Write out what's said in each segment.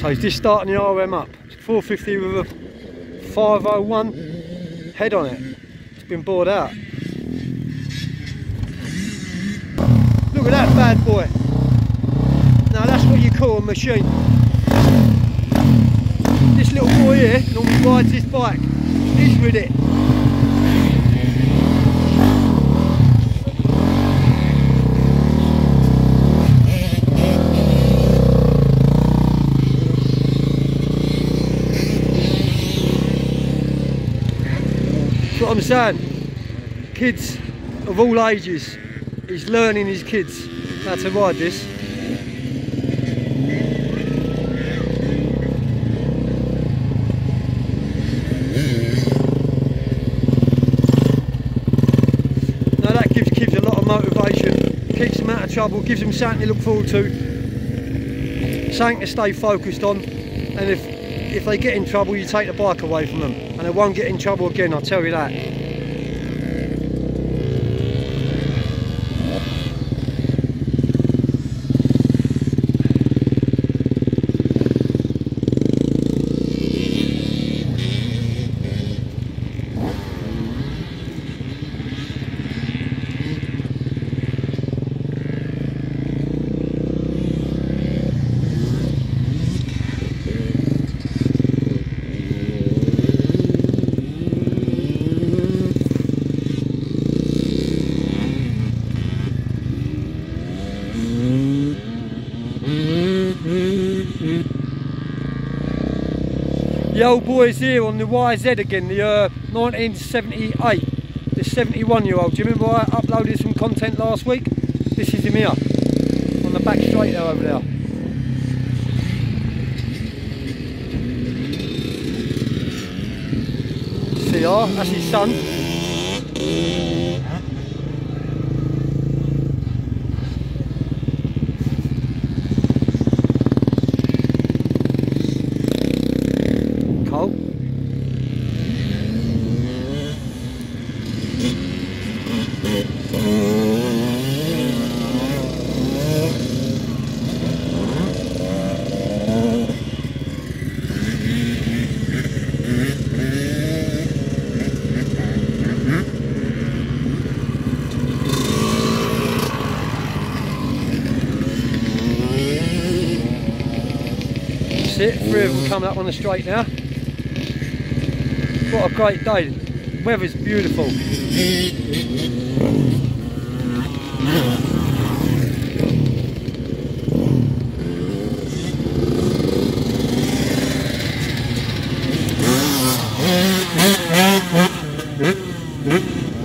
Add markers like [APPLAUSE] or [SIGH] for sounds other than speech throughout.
So he's just starting the RM up. It's 450 with a 501 head on it. It's been bored out. Look at that bad boy. Now that's what you call a machine. This little boy here normally rides this bike. He's with it. That's what I'm saying. Kids of all ages. He's learning his kids how to ride this. Now that gives kids a lot of motivation, keeps them out of trouble, gives them something to look forward to, something to stay focused on, and if if they get in trouble you take the bike away from them and they won't get in trouble again, I'll tell you that. The old boys here on the YZ again, the uh, 1978, the 71 year old. Do you remember I uploaded some content last week? This is him here, on the back straight there over there. CR, that's his son. Cole. That's it, three of them coming up on the straight now. What a great day. Weather's beautiful.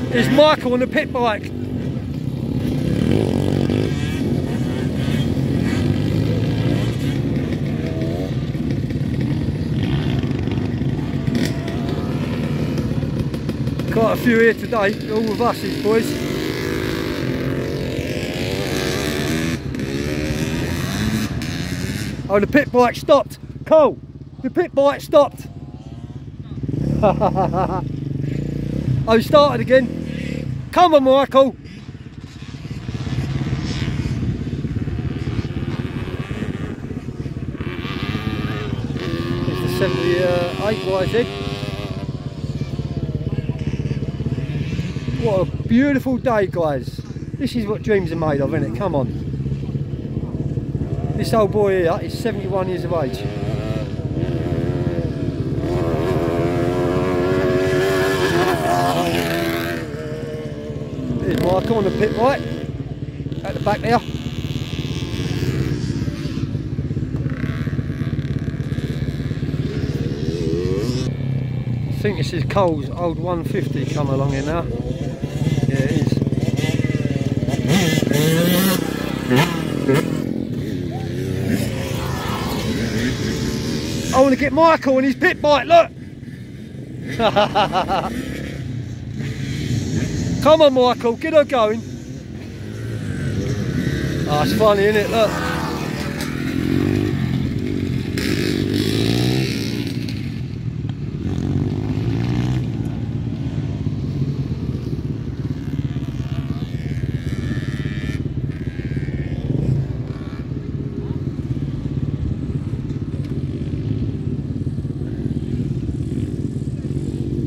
There's Michael on the pit bike. Quite a few here today, all with us, these boys. Oh, the pit bike stopped. Cole, the pit bike stopped. [LAUGHS] oh, started again. Come on, Michael. It's the 78 uh, YZ. What a beautiful day, guys. This is what dreams are made of, isn't it? Come on. This old boy here is 71 years of age. There's Michael on the pit right, at the back there. Think this is Cole's old 150 come along here now. Yeah, it is. I want to get Michael on his pit bike, look! [LAUGHS] Come on, Michael, get her going. Oh, it's funny, isn't it? Look.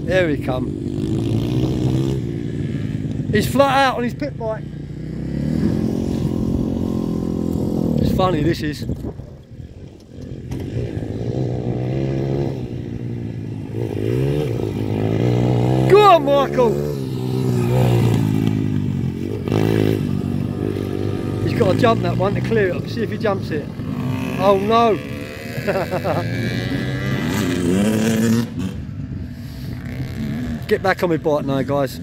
There he come. He's flat out on his pit bike. It's funny this is. Go on Michael! He's got to jump that one to clear it. See if he jumps it. Oh no! [LAUGHS] Get back on my bike now guys.